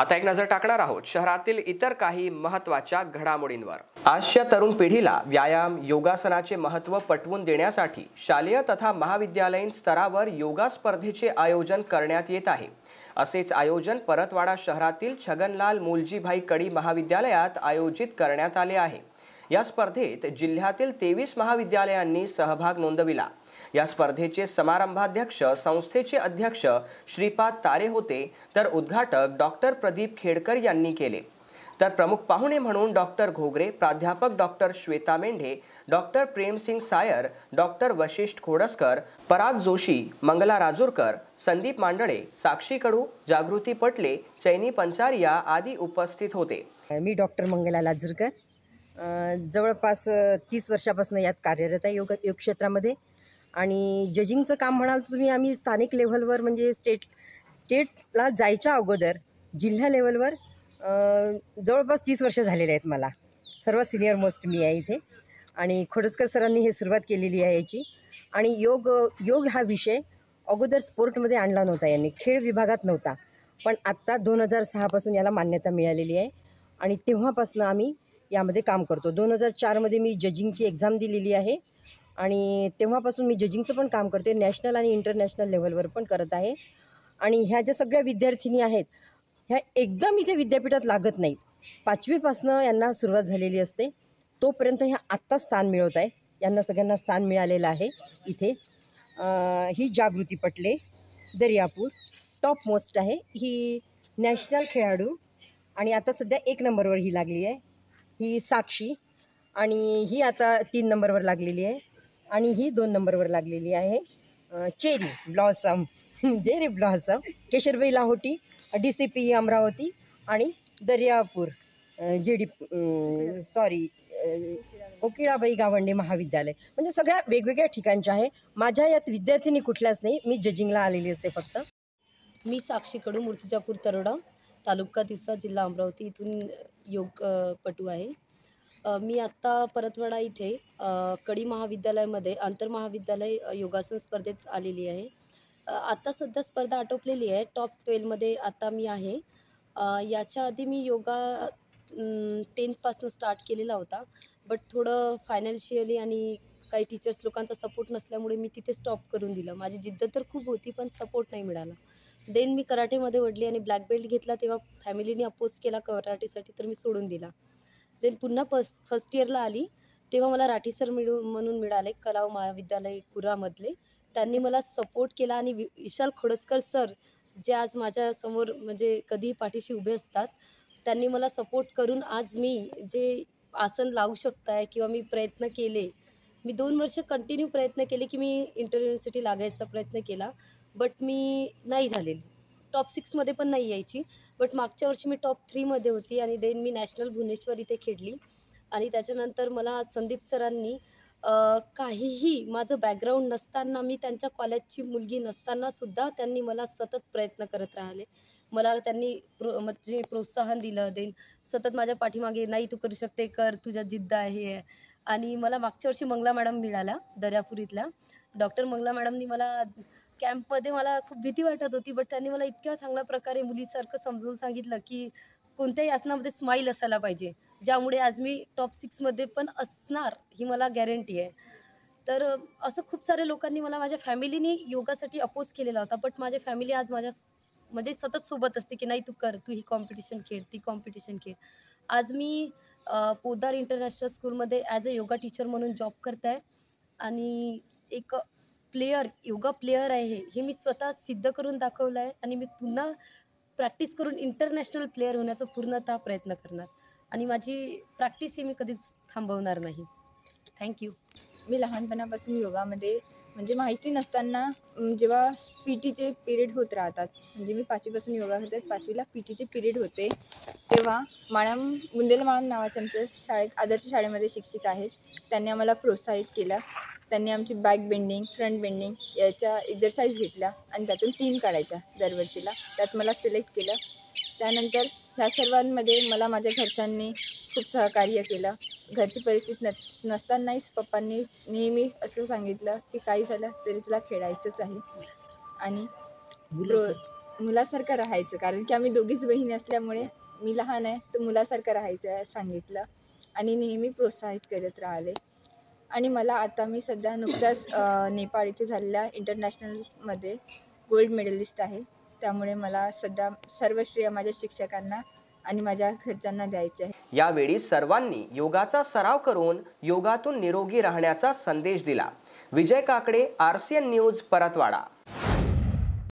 आता एक नजर टाकणार आहोत. शहरातील इतर काही महत्त्वाच्या घडामोडींवर. आजच्या तरुण पिढीला व्यायाम योगासनाचे महत्त्व पटवून देण्यासाठी शालेय तथा महाविद्यालयीन स्तरावर योगा स्पर्धेचे आयोजन करण्यात येत आहे. असेच आयोजन परतवाडा शहरातील छगनलाल मुलजीभाई कडी महाविद्यालयात आयोजित करण्यात आले आहे. या स्पर्धेत जिल्ह्यातील तेवीस महाविद्यालयांनी सहभाग नोंदविला. या स्पर्धेचे समारंभाध्यक्ष संस्थेचे अध्यक्ष श्रीपाद तारे होते तर उद्घाटक डॉक्टर प्रदीप खेडकर यांनी केले. तर प्रमुख पाहुणे म्हणून डॉक्टर घोगरे प्राध्यापक doctor Shweta Mendhe doctor Premsingh Sayar doctor Vashishtha Khodaskar Parag Joshi Mangala Rajurkar Sandeep Mandale Sakshi Kadu Jagruti Patle Chaini Pancharia आदी उपस्थित होते. मी डॉक्टर मंगला लाजरकर. जवळपास तीस वर्षापासून यात कार्यरत आहे योग योग क्षेत्रामध्ये. आणि जजिंगचं काम म्हणाल तर तुम्ही आम्ही स्थानिक लेव्हलवर म्हणजे स्टेट स्टेटला जायच्या अगोदर जिल्हा लेवलवर जवळपास तीस वर्ष झालेले आहेत मला. सर्वात सिनियर मोस्ट मी आहे इथे. आणि खोडसकर सरांनी हे सुरुवात केलेली आहे याची. आणि योग योग हा विषय अगोदर स्पोर्टमध्ये आणला नव्हता यांनी. खेळ विभागात नव्हता. पण आत्ता दोन हजार सहापासून याला मान्यता मिळालेली आहे. आणि तेव्हापासून आम्ही यामध्ये काम करतो. दोन हजार चारमध्ये मी जजिंगची एक्झाम दिलेली आहे. आणि तेव्हापासून मी जजिंगचं पण काम करते. नॅशनल आणि इंटरनॅशनल लेवलवर पण करत आहे. आणि ह्या ज्या सगळ्या विद्यार्थिनी आहेत ह्या एकदम इथे विद्यापीठात लागत नाहीत. पाचवीपासनं यांना सुरुवात झालेली असते. तोपर्यंत ह्या आत्ता स्थान मिळवत आहे यांना सगळ्यांना स्थान मिळालेलं आहे इथे. ही जागृती पटले दर्यापूर टॉप मोस्ट आहे. ही नॅशनल खेळाडू. आणि आता सध्या एक नंबरवर ही लागली आहे. ही साक्षी. आणि ही आता तीन नंबरवर लागलेली आहे. आणि ही दोन नंबरवर लागलेली आहे. Cherry blossom. Jerry blossom. Kesharbai Lahoti D C P Amravati आणि दर्यापूर जे डी सॉरी कोकिळाबाई गावंडे महाविद्यालय. म्हणजे सगळ्या वेगवेगळ्या ठिकाणच्या आहे. माझ्या यात विद्यार्थिनी कुठल्याच नाही. मी जजिंगला आलेली असते फक्त. मी साक्षी कडू मूर्तिजापूर तरोडा तालुका दिवसा जिल्हा अमरावती इथून योग पटू आहे. मी आत्ता परतवाडा इथे कडी महाविद्यालयामध्ये आंतरमहाविद्यालय योगासन स्पर्धेत आलेली आहे. आत्ता सध्या स्पर्धा आटोपलेली आहे. टॉप ट्वेल्वमध्ये आत्ता मी आहे. याच्या आधी मी योगा टेन्थपासून स्टार्ट केलेला होता. बट थोडं फायनान्शियली आणि काही टीचर्स लोकांचा सपोर्ट नसल्यामुळे मी तिथे स्टॉप करून दिलं. माझी जिद्द तर खूप होती पण सपोर्ट नाही मिळाला. देन मी कराटेमध्ये वडली आणि ब्लॅक बेल्ट घेतला तेव्हा फॅमिलीने अपोज केला कराटेसाठी तर मी सोडून दिला. देन पुन्हा फस फर्स्ट इयरला आली. तेव्हा मला राठी सर मिळू म्हणून मिळाले कलाव महाविद्यालय कुरामधले. त्यांनी मला सपोर्ट केला आणि वि विशाल खोडसकर सर जे आज माझ्यासमोर म्हणजे कधीही पाठीशी उभे असतात त्यांनी मला सपोर्ट करून आज मी जे आसन लावू शकताय किंवा मी प्रयत्न केले मी दोन वर्ष कंटिन्यू प्रयत्न केले की मी इंटर युनिव्हर्सिटी लागायचा प्रयत्न केला बट मी नाही झालेली. टॉप सिक्समध्ये पण नाही यायची. बट मागच्या वर्षी मी टॉप थ्रीमध्ये होती आणि देन मी नॅशनल भुवनेश्वर इथे खेळली आणि त्याच्यानंतर मला संदीप सरांनी काहीही माझं बॅकग्राऊंड नसताना मी त्यांच्या कॉलेजची मुलगी नसतानासुद्धा त्यांनी मला सतत प्रयत्न करत राहिले. मला त्यांनी प्रो म्हणजे प्रोत्साहन दिलं. देन सतत माझ्या पाठीमागे नाही तू करू शकते कर तुझ्या जिद्द आहे. आणि मला मागच्या वर्षी मंगला मॅडम मिळाल्या दर्यापूर इथल्या डॉक्टर मंगला मॅडमनी मला कॅम्पमध्ये मला खूप भीती वाटत होती बट त्यांनी मला इतक्या चांगल्या प्रकारे मुलीसारखं समजून सांगितलं की कोणत्याही आसनामध्ये स्माईल असायला पाहिजे ज्यामुळे आज मी टॉप सिक्समध्ये पण असणार ही मला गॅरंटी आहे. तर असं खूप साऱ्या लोकांनी मला माझ्या फॅमिलीनी योगासाठी अपोज केलेला होता बट माझ्या फॅमिली आज माझ्या म्हणजे सतत सोबत असते की नाही तू कर तू ही कॉम्पिटिशन खेळ ती कॉम्पिटिशन खेळ. आज मी पोदार इंटरनॅशनल स्कूलमध्ये ॲज अ योगा टीचर म्हणून जॉब करत आहे आणि एक प्लेयर योगा प्लेयर आहे हे. मी स्वतः सिद्ध करून दाखवलं आहे आणि मी पुन्हा प्रॅक्टिस करून इंटरनॅशनल प्लेयर होण्याचा पूर्णतः प्रयत्न करणार. आणि माझी प्रॅक्टिस ही मी कधीच थांबवणार नाही. थँक्यू मी लहानपणापासून योगामध्ये म्हणजे माहिती नसताना जेव्हा पी टीचे पिरियड होत राहतात म्हणजे मी पाचवीपासून योगा करते पाचवीला पी टीचे पिरियड होते तेव्हा मॅडम बुंदेल मॅडम नावाच्या आमच्या शाळेत आदर्श शाळेमध्ये शिक्षिका आहेत. त्यांनी आम्हाला प्रोत्साहित केलं. त्यांनी आमची बॅक बेंडिंग फ्रंट बेंडिंग याच्या एक्झरसाईज घेतल्या आणि त्यातून टीम काढायच्या दरवर्षीला. त्यात मला सिलेक्ट केलं. त्यानंतर ह्या सर्वांमध्ये मला माझ्या घरच्यांनी खूप सहकार्य केलं. घरची परिस्थिती नस नसतानाहीच पप्पांनी नेहमी असं सांगितलं की काही झालं तरी तुला खेळायचंच आहे. आणि प्रो मुलासारखं राहायचं कारण की आम्ही दोघीच बहिणी असल्यामुळे मी लहान आहे तर मुलासारखं राहायचं आहे सांगितलं. आणि नेहमी प्रोत्साहित करत राहिले. आणि मला आता मी सध्या नुकत्याच नेपाळ इथे झालेल्या इंटरनॅशनलमध्ये गोल्ड मेडलिस्ट आहे. त्यामुळे मला सध्या सर्व श्रेय माझ्या शिक्षकांना आणि माझ्या घरच्यांना द्यायचे आहे. यावेळी सर्वांनी योगाचा सराव करून योगातून निरोगी राहण्याचा संदेश दिला. Vijay Kakade R C N news Paratwada.